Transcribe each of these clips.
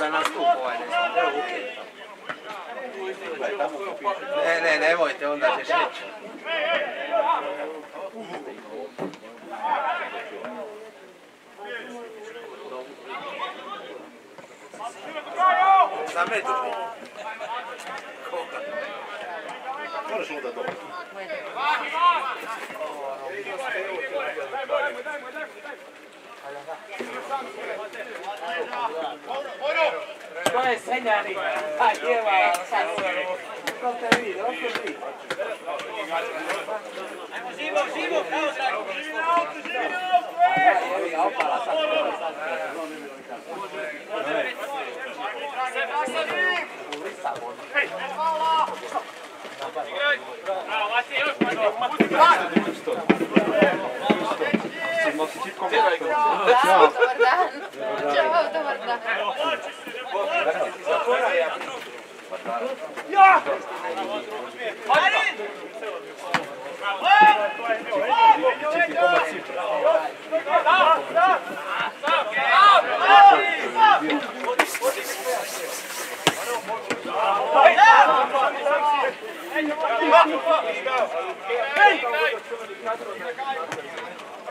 da nastupa ovaj Ne, ne, nemojte, onda ćeš reći. Sam ne tu. Moraš onda dobro. To je seljani. A djeva, sad se. To ste vi, to ste vi. Ajmo živo, živo, kao dragi. Živo, živo, živo. Opala, sad. U Lisabonu. Hvala. Igraj. Bravo, Vasi, još. Pusti, pusti. nosić tylko Dobar dan. Ćao, dobar dan. Ja! Marin!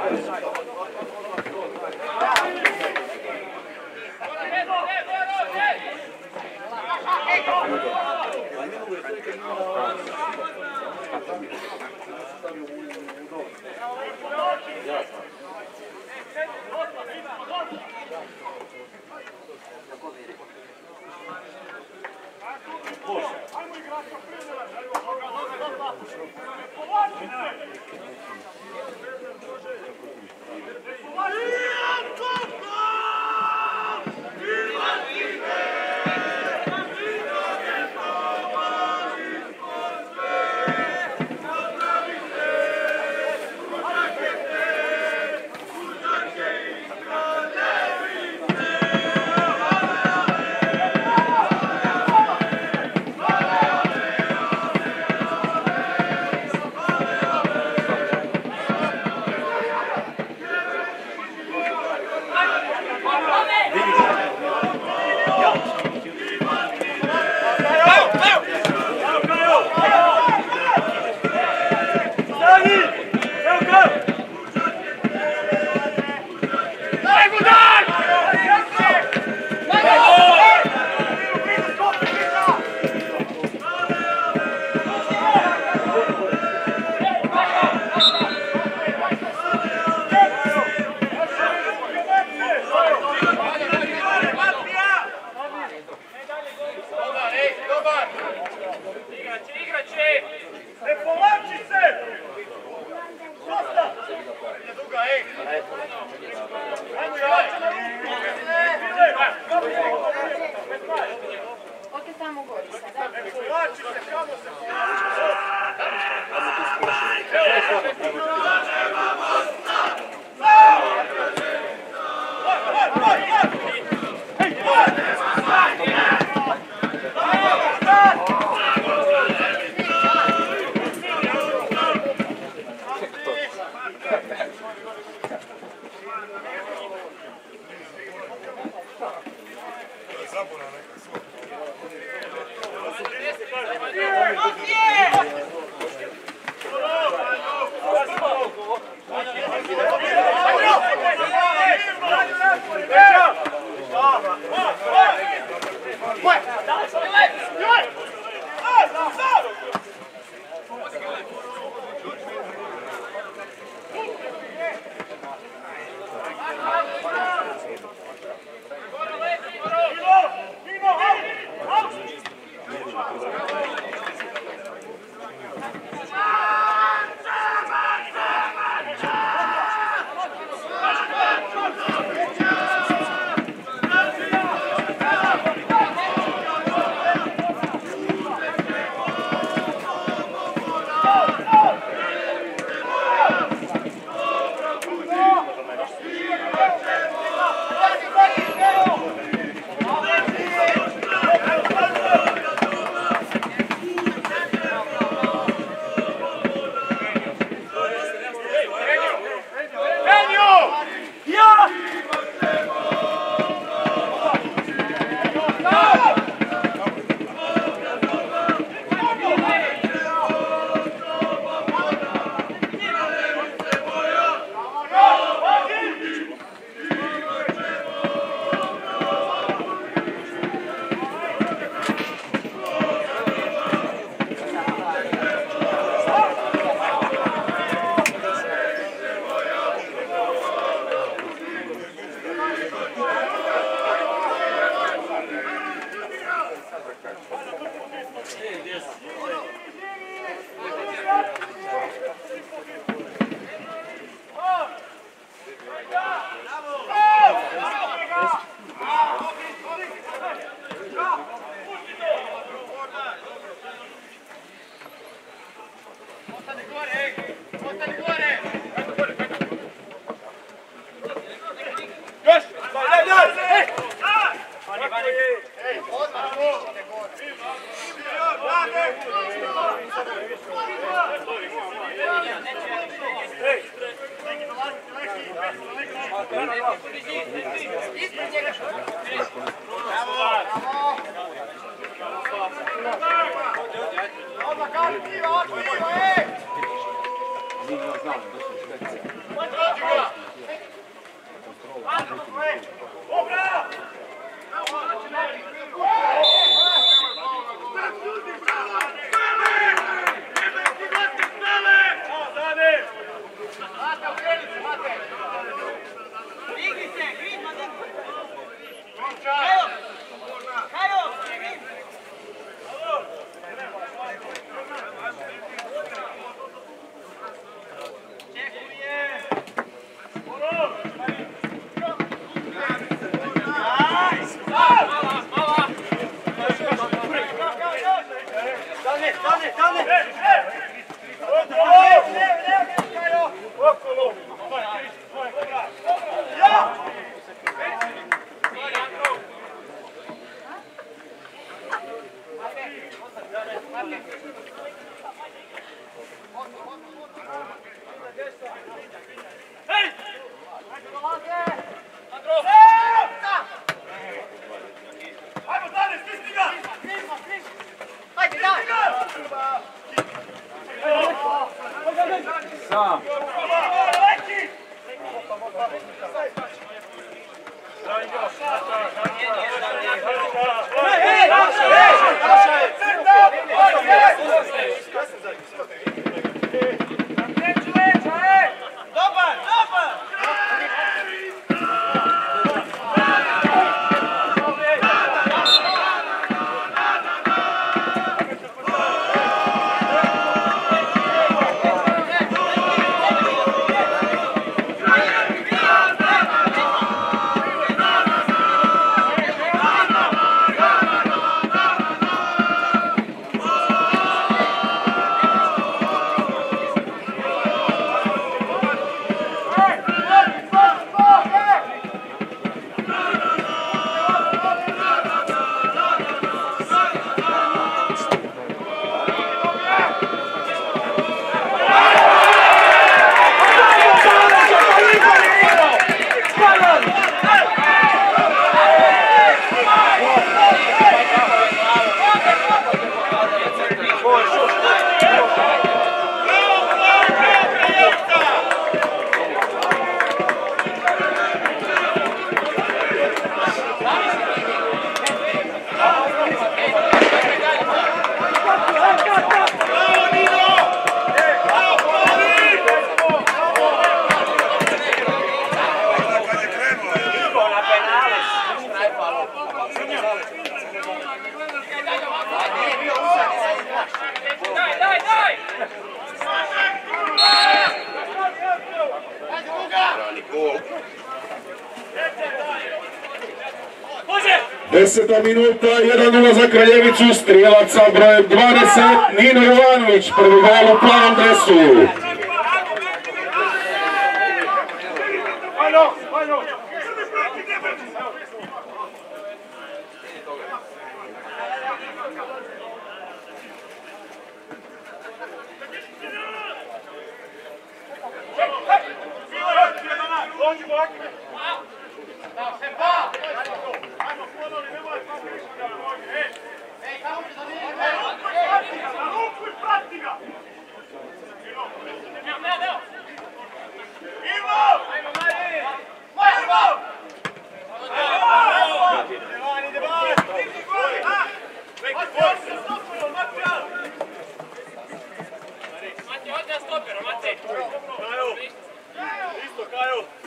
Thank you. 10. minuta, 1-0 za Kraljeviću, strijelaca brojem 20, Nino Jovanović, prvi gol u plavom dresu. Kajo! Isto, Kajo!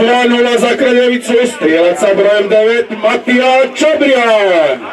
2-0 za Kraljevicu, strijelac sa brojem 9 Matija Čobrijan.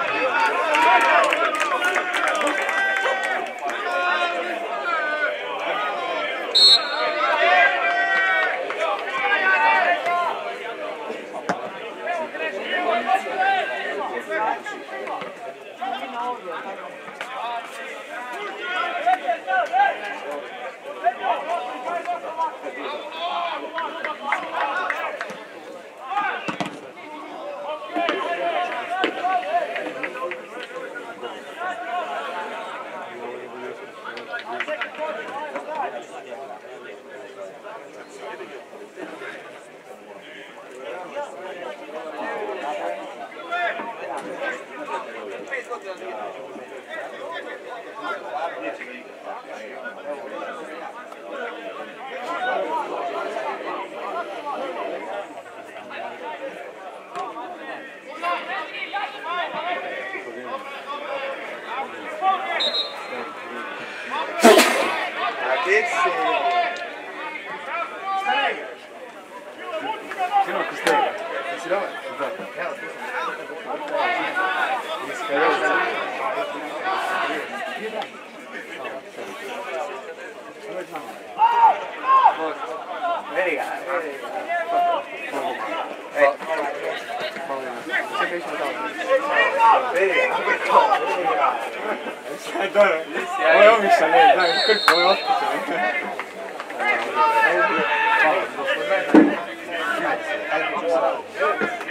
Thank you.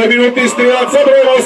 Trzy minuty z tyłu, co było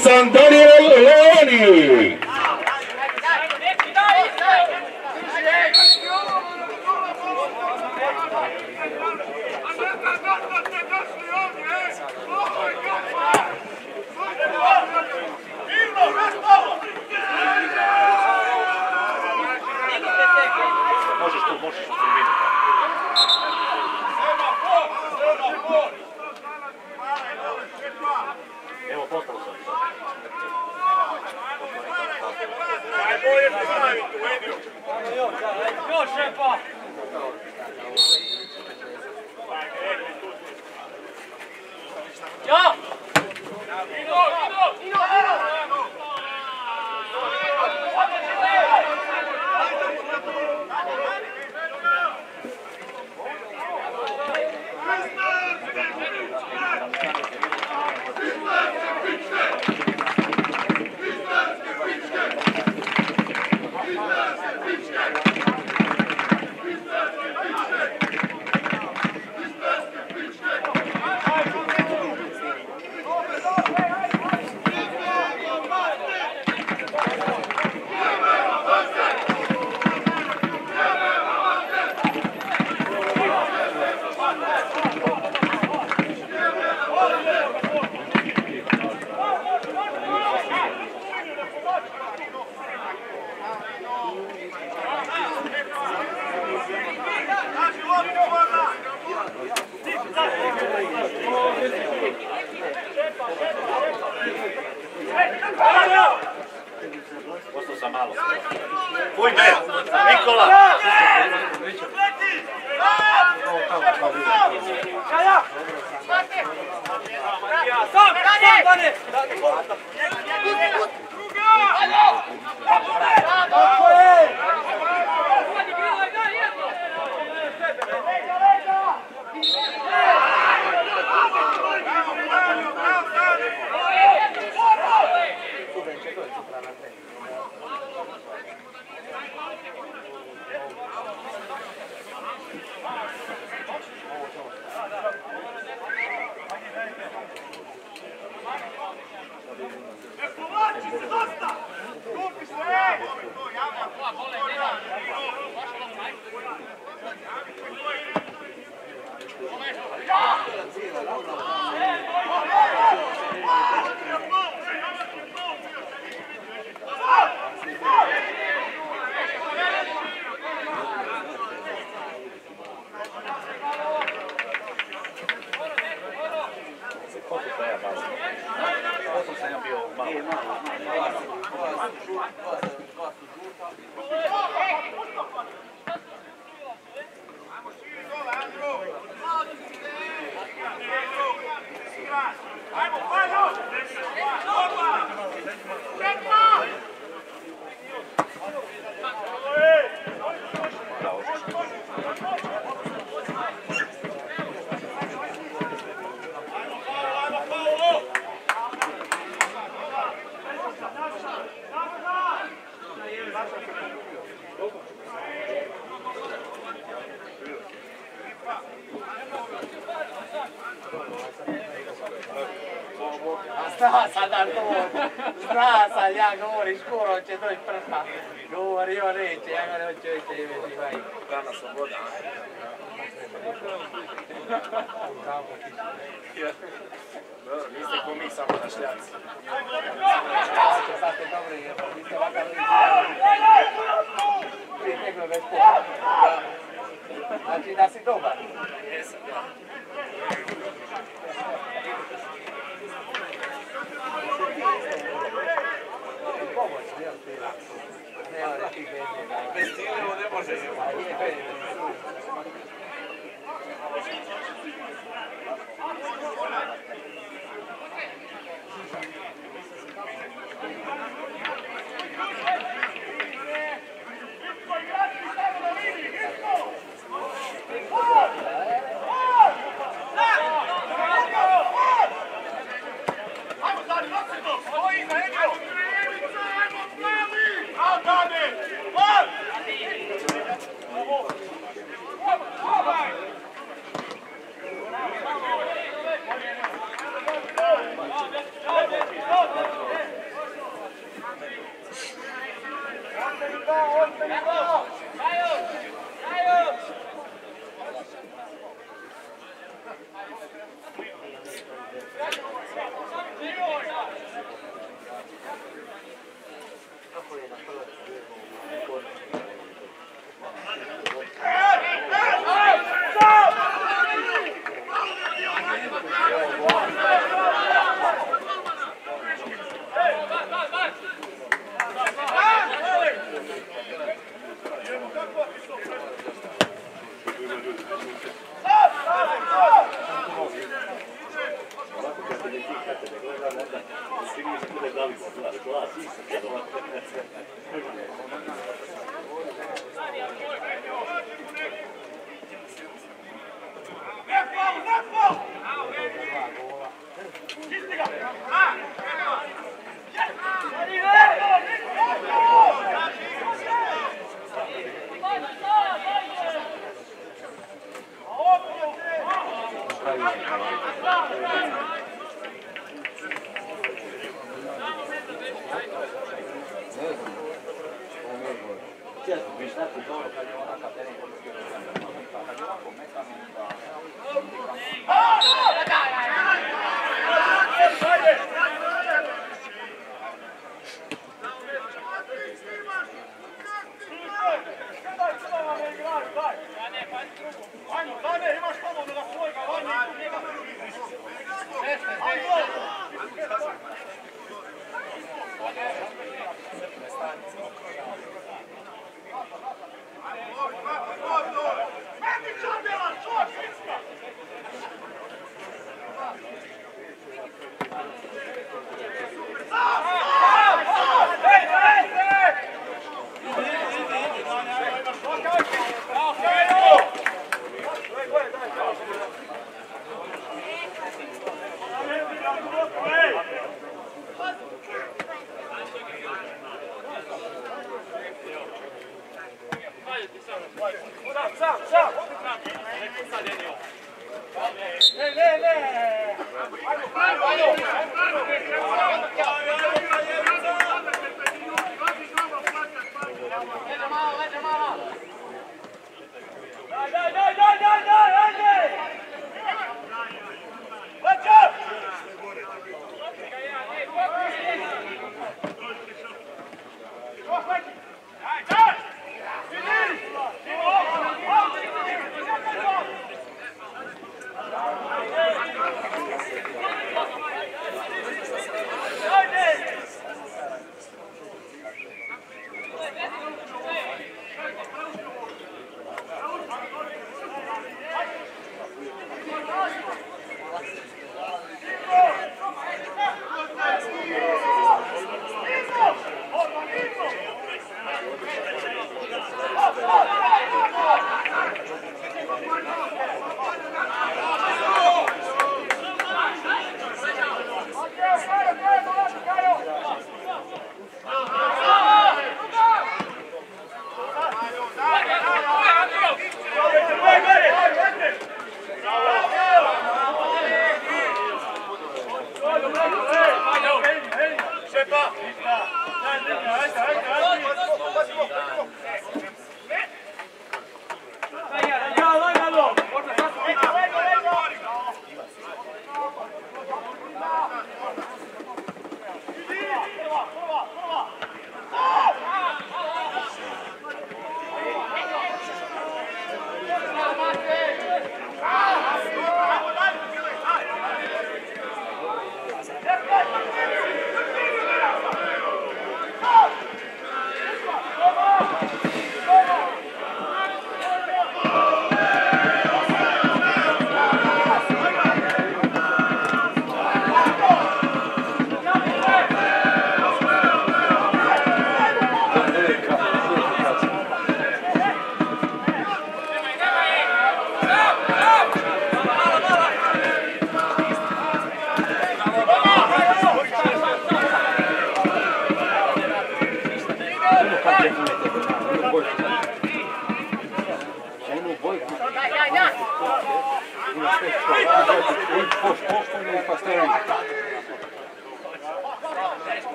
Vestido de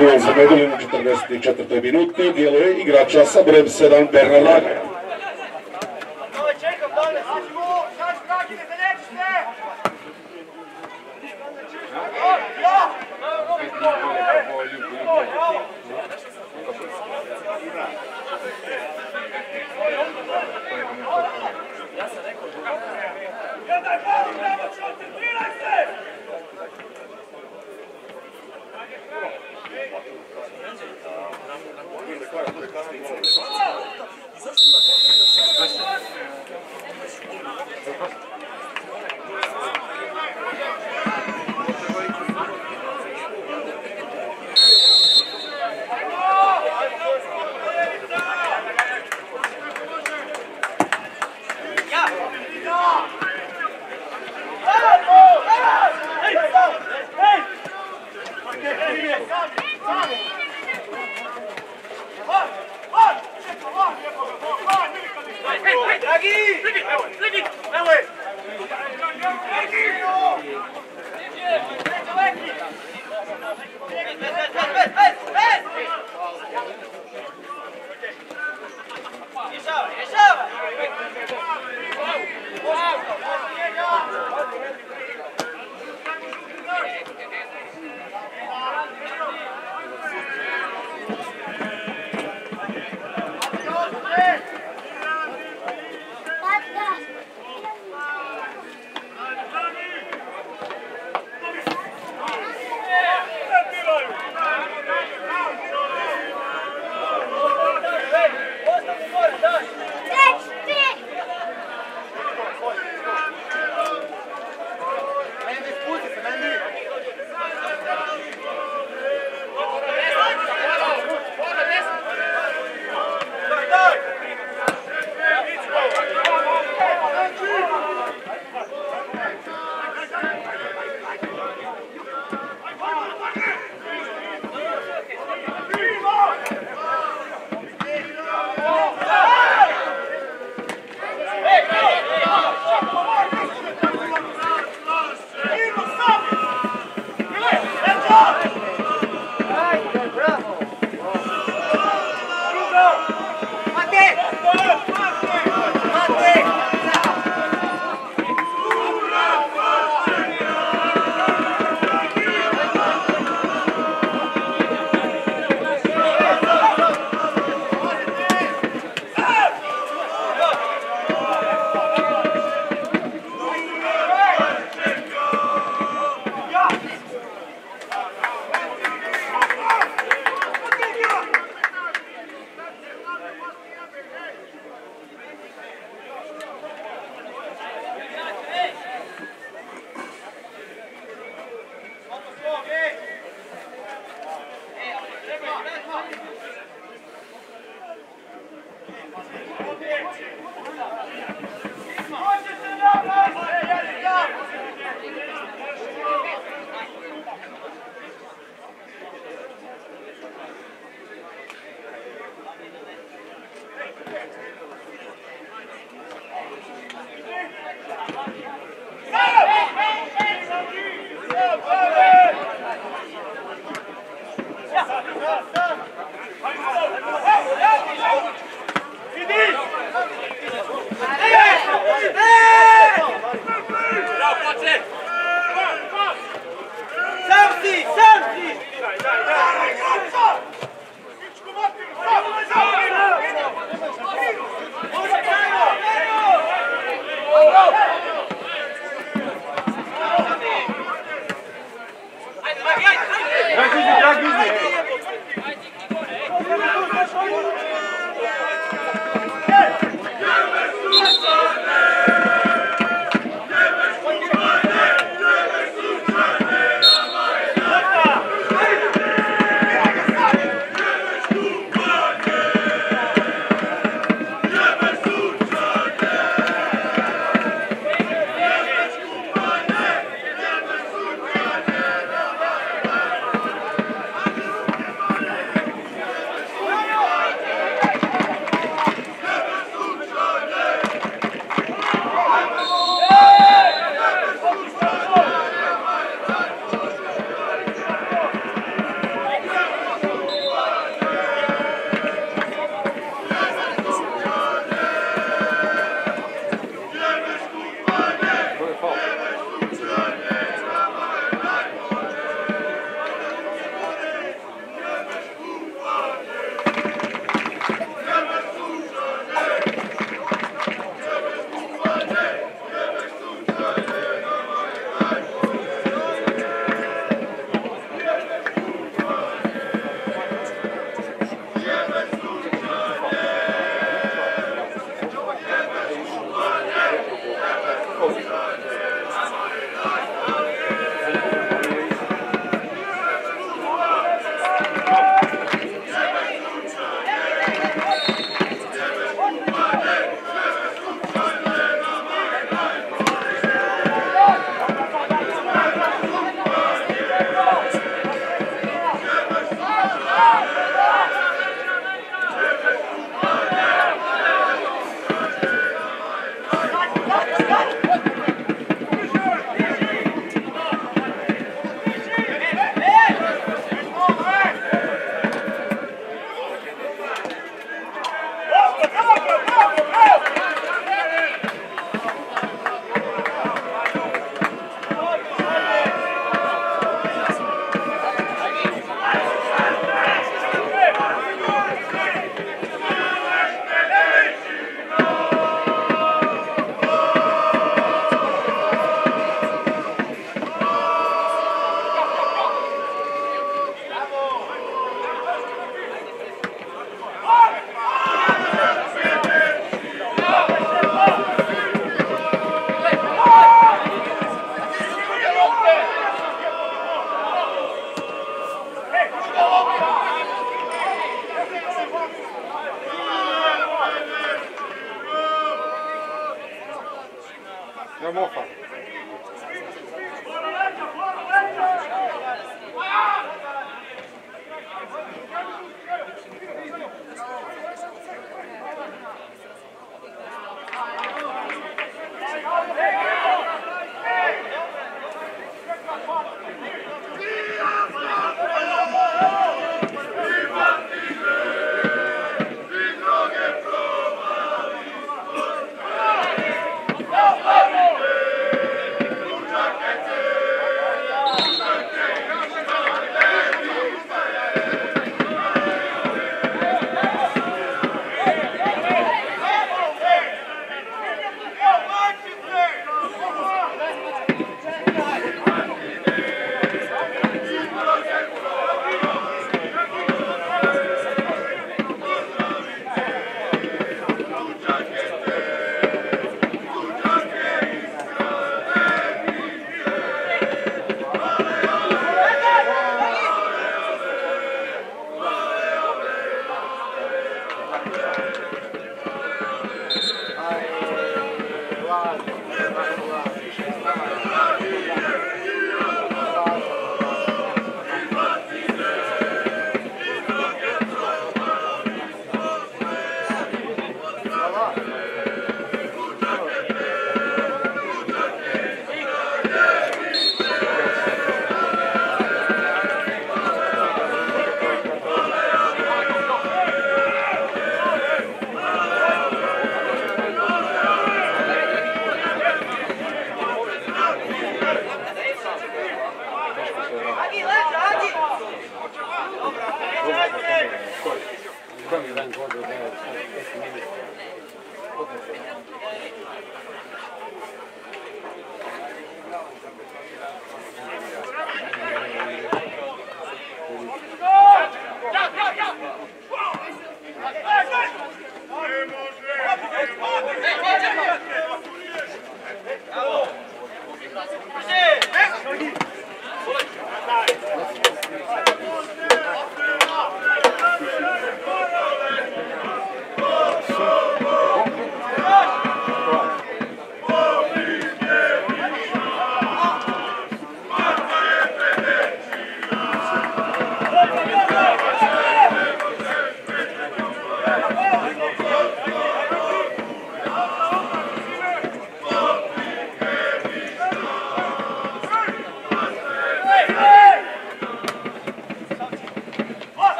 Ulaz za Medulinu 44. minuti, dijelo je igrača sa brojem 7 Bernard Lager.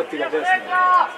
Totti la destra.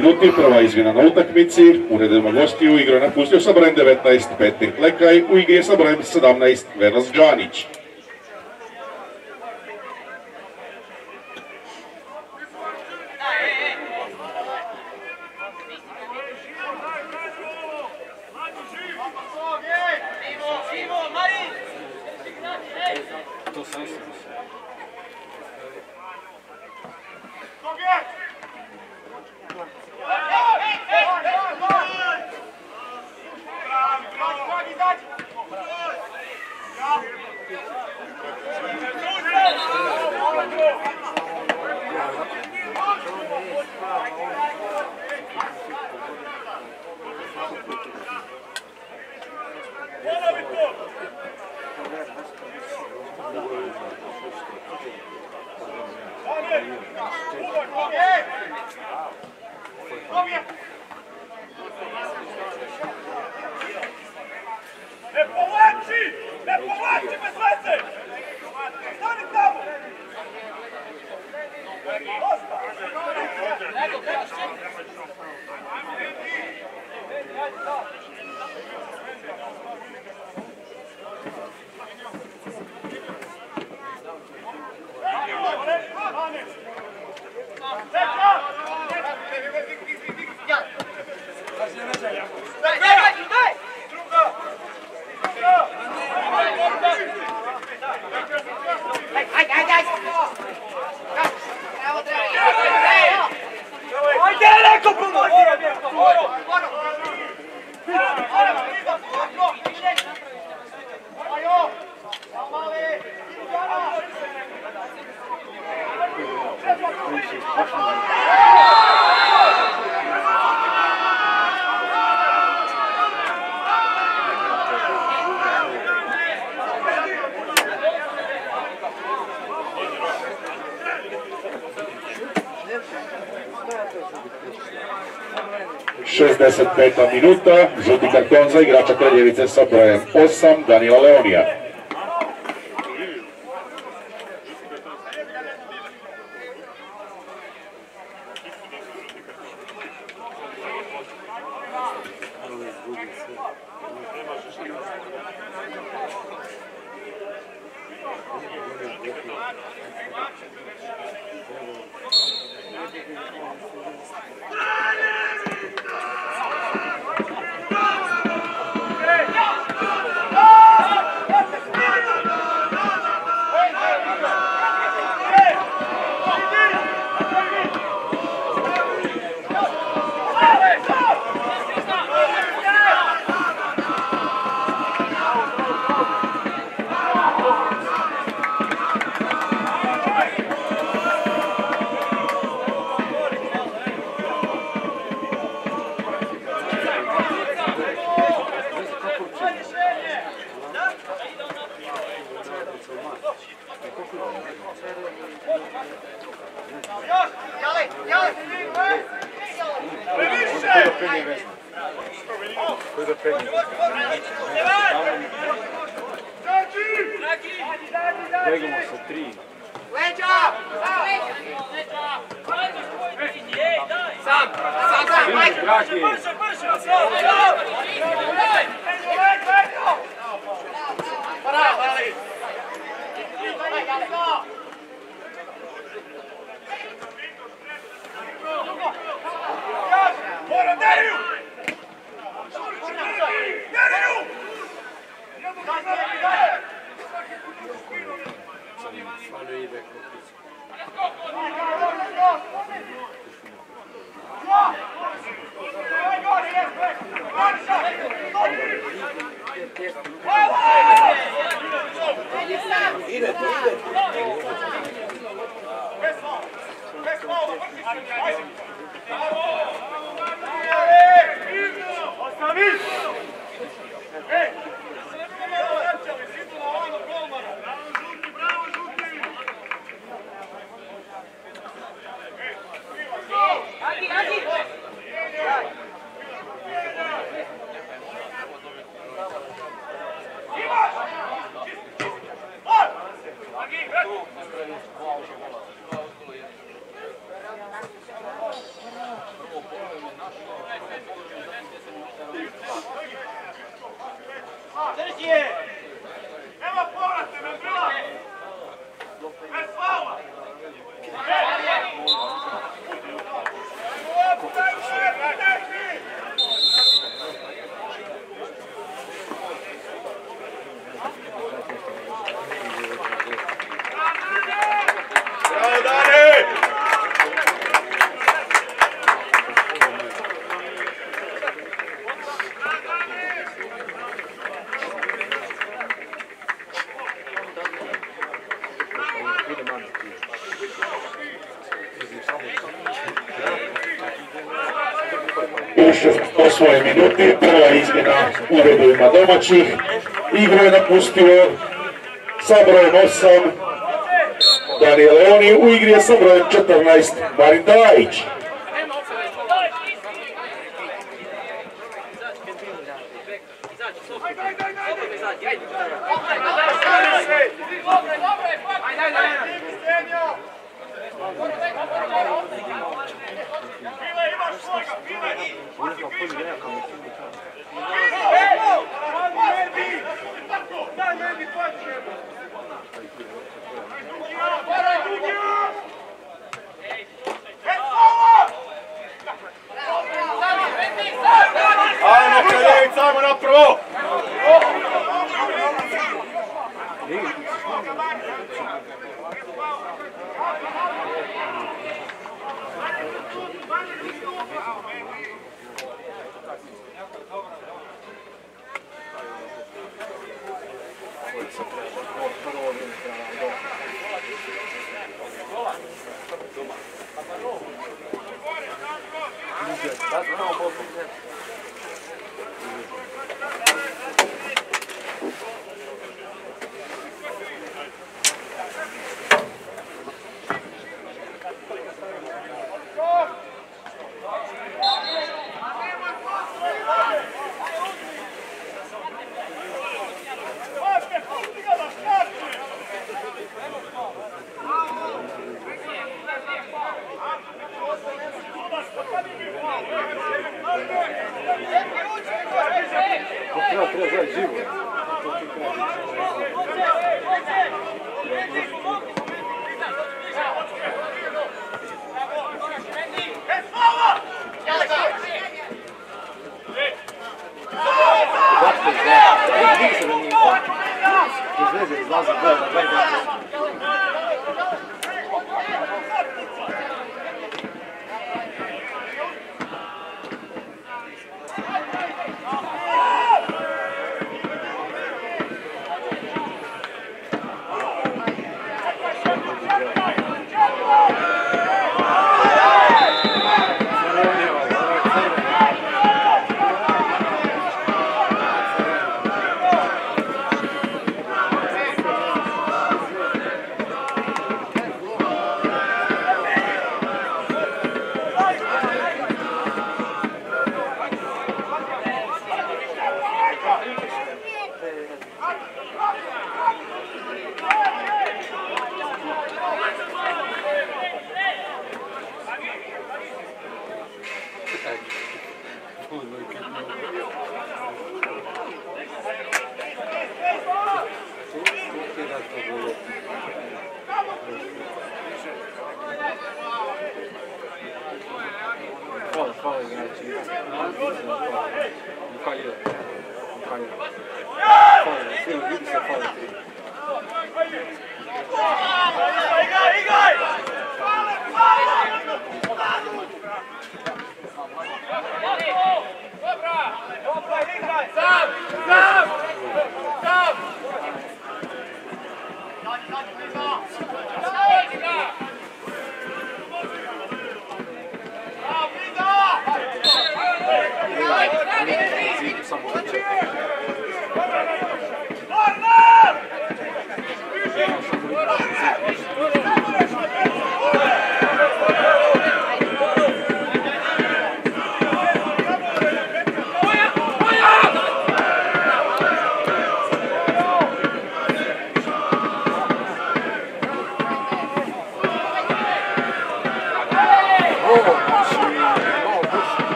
Minuti prva izmjena na utakmici, u redima gostiju igru je napustio sa brojem 19 Petir Klekaj, u igri je sa brojem 17 Venas Đanić. 25. minuta, žuti karton za igrača Kraljevice sa brojem 8, Danila Leonija. Thank 68. minuti prva izmjena u redovima domaćih. Igru je napustio sa brojem 8 Daniel Leoni, u igri je sa brojem 14 Marin Dajić.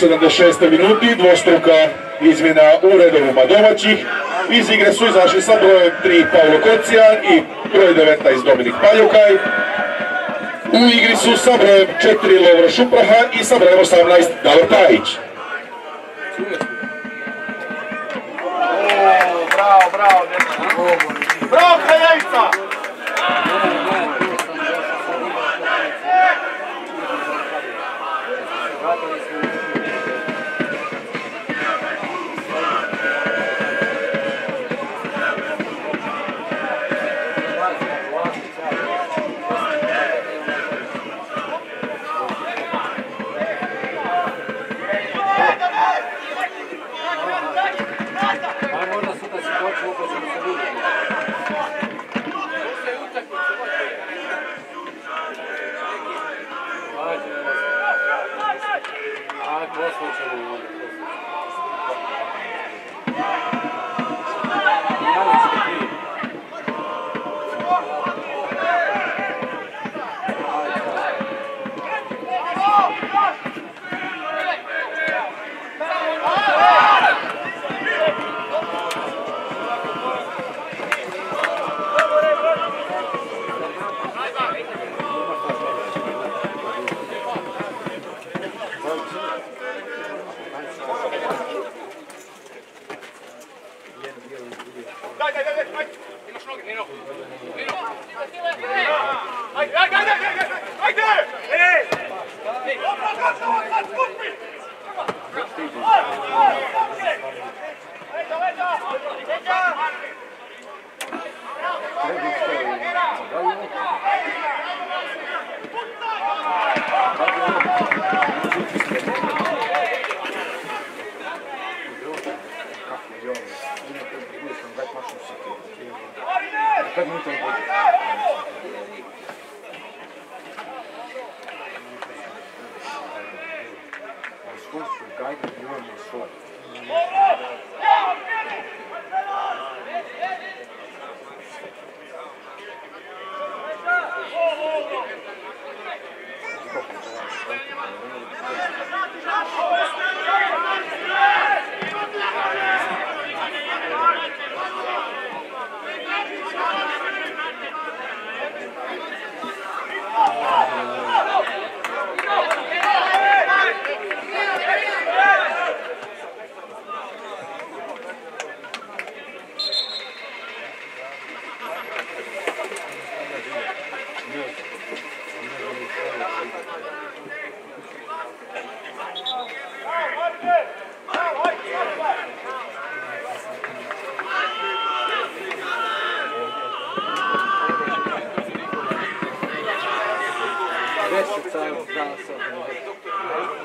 76. minuti dvostruka izmjena u redovima domaćih. Iz igre su izašli sa brojem 3 Pavlo Kocijan i broj 19 Dominik Paljukaj. U igri su sa brojem 4 Lovro Šupraha i sa brojem 18 Davor Pajić. O, bravo, bravo, dečko. Bravo,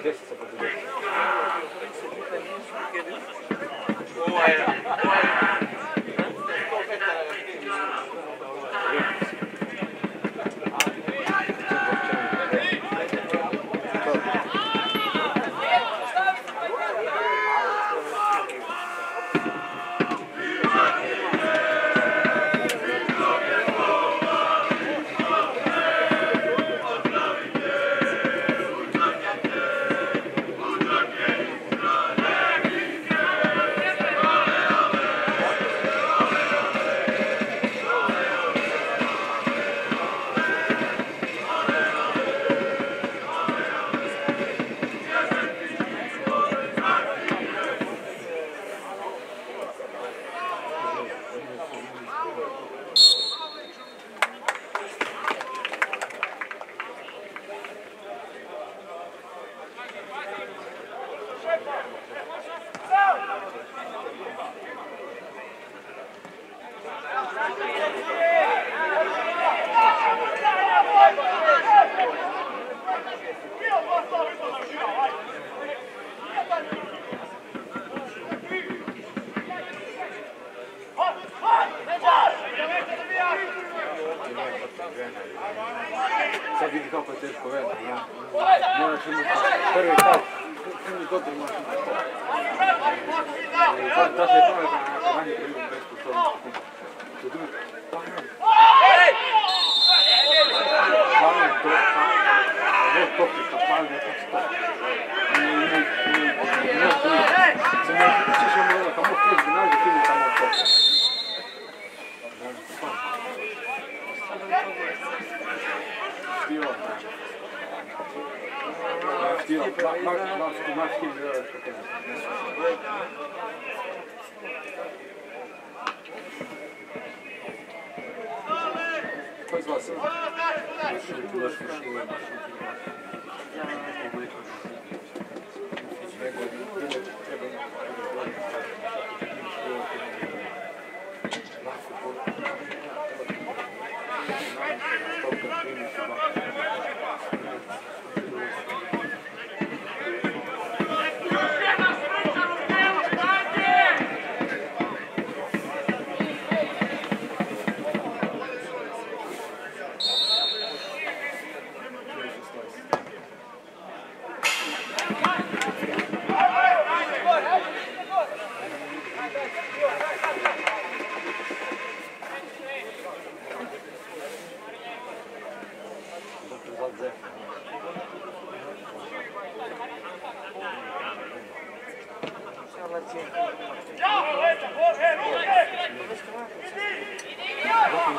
deixa essa portuguesa. Boa, é.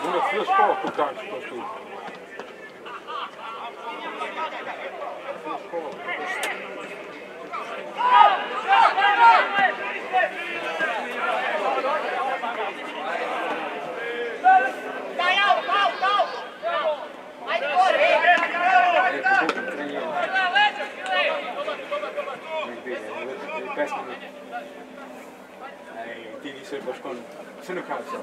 Bunu flash power karşı koşuyor. Péssimo. Tem isso aí para os Şunu karşıla.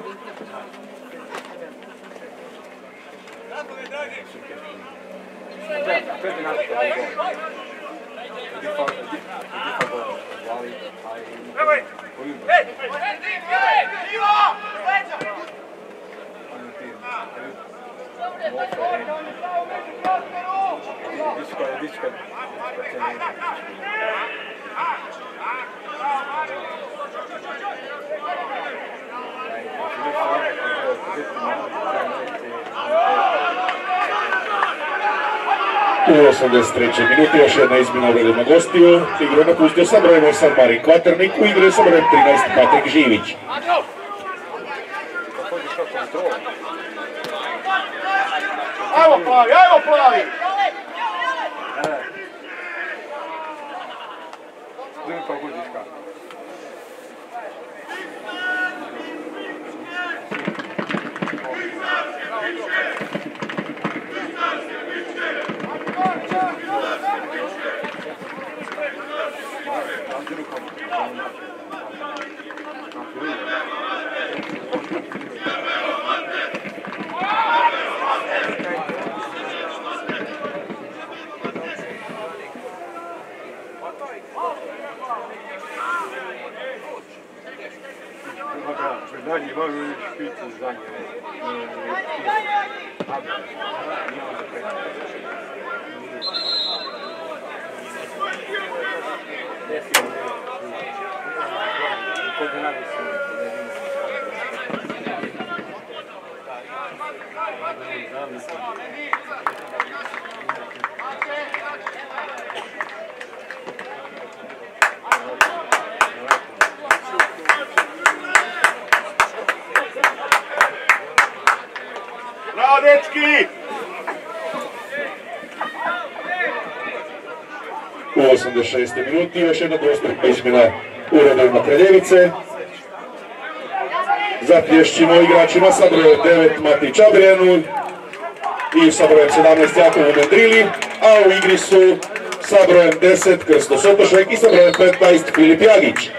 Disko, disko. U 83. minuti još jedna izmjena uredima gostiju. Igru je napustio sa brojem 8 Marin Kvaternik, u igru je sa brojem 13 Patrik Živić. Ajmo plavi, ajmo plavi! Idem pa Dalje, važno je špicu za nje. Bravo, dečki! U 86. minuti još jedna dvostrukna izmjena u redovima Kraljevice. Zaplješćimo igračima sa brojem 9 Mati Čabrijanu i sa brojem 17 Jakovu Mendrili, a u igri su sa brojem 10 Krsto Sotošek i sa brojem 15 Filip Jagić.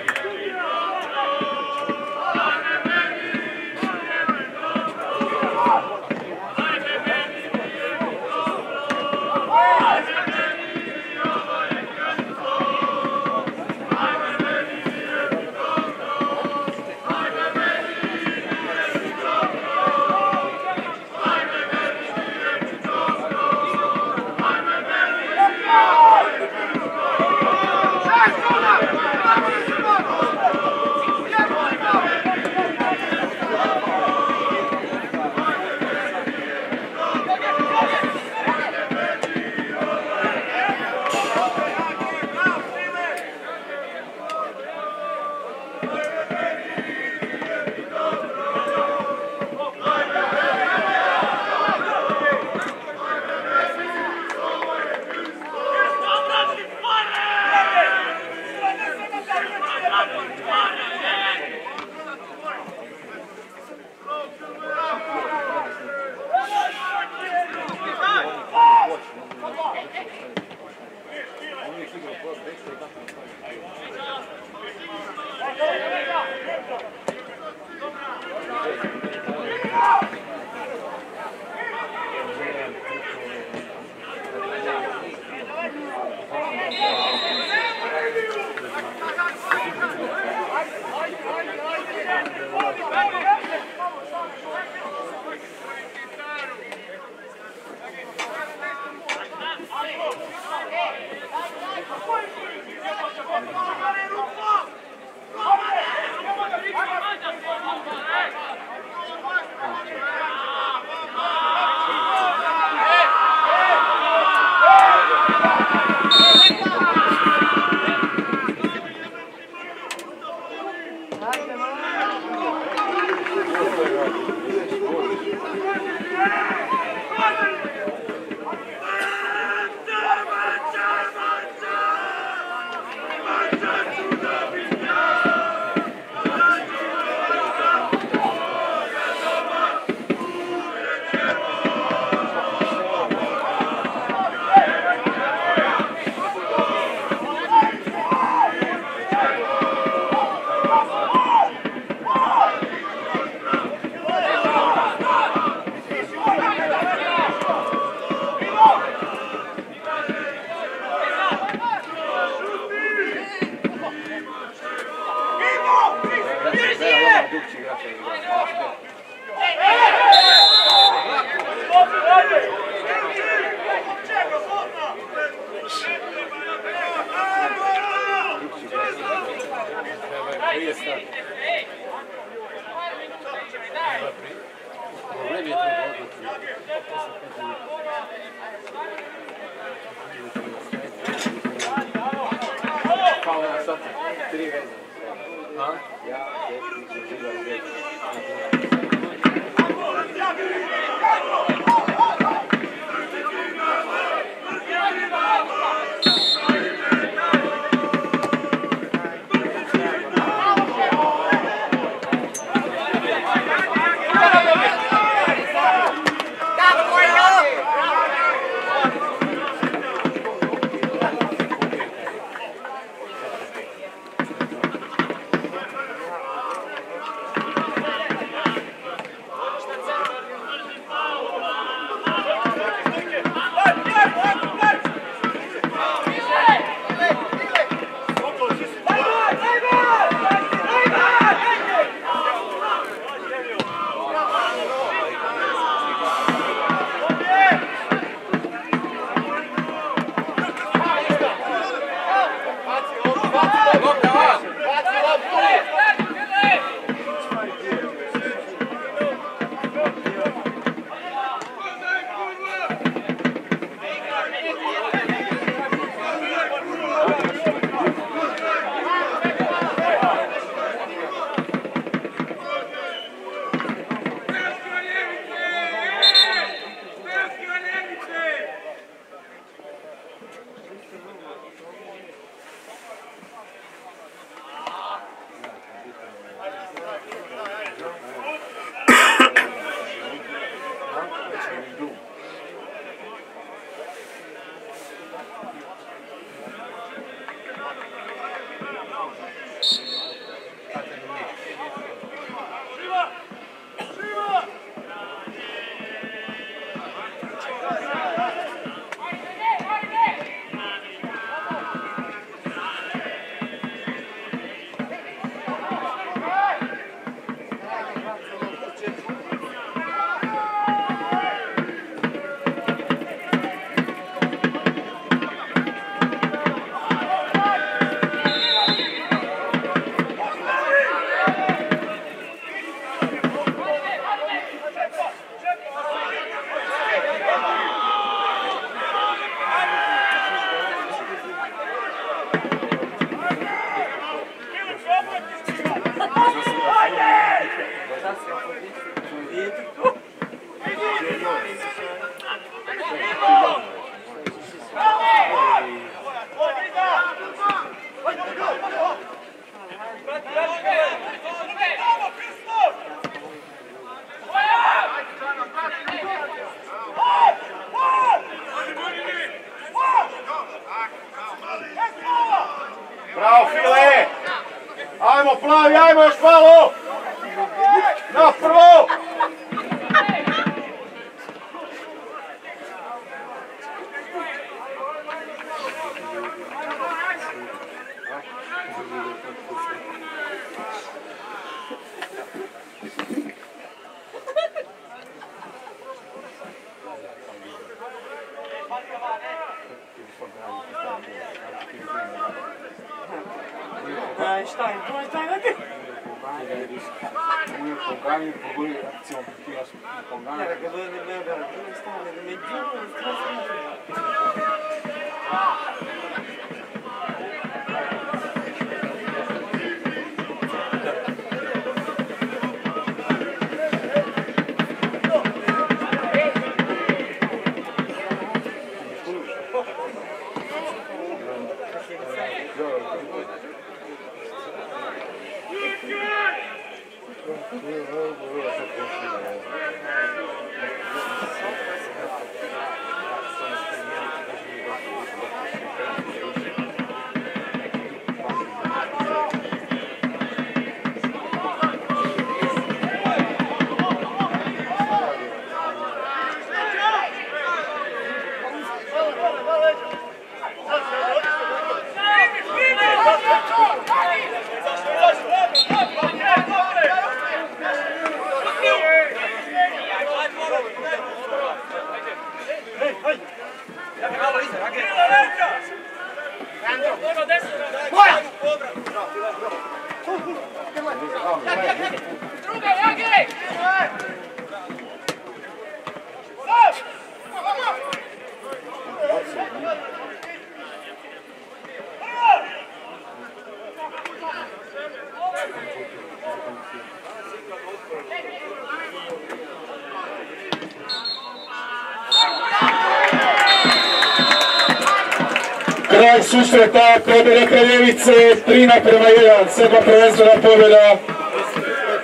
Susreta pobjeda Kraljevice 3 naprema 1, sedma prvenstvena pobjeda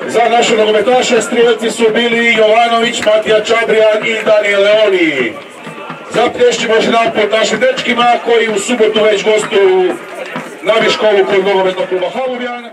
za naše nogometaše. Strijelci su bili Jovanović, Matija Čabrijan i Daniel Leoni. Zaplješćimo još jedan pod našim dečkima koji u subotu već gostuju na Viškovu kod nogometnog kluba Halubjan.